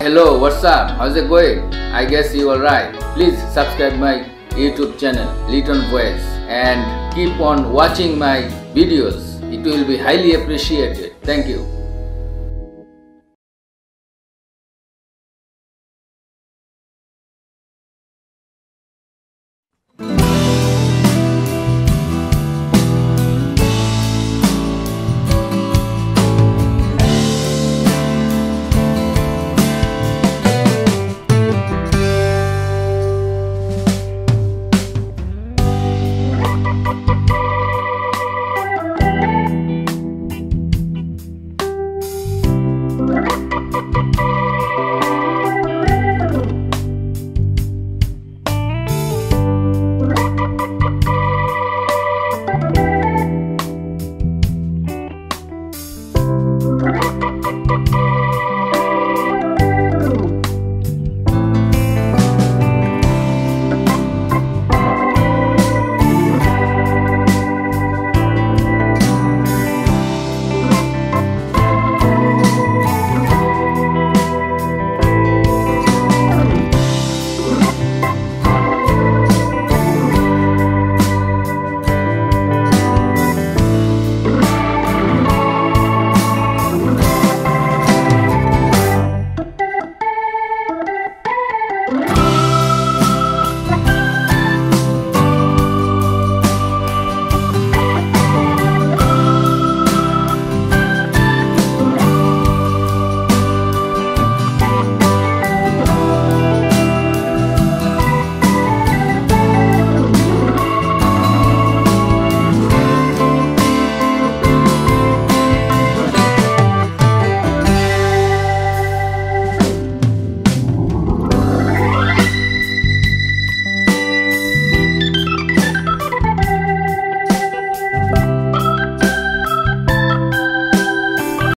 Hello, what's up? How's it going? I guess you are right. Please subscribe my YouTube channel, Liton Voice, and keep on watching my videos. It will be highly appreciated. Thank you. Thank you.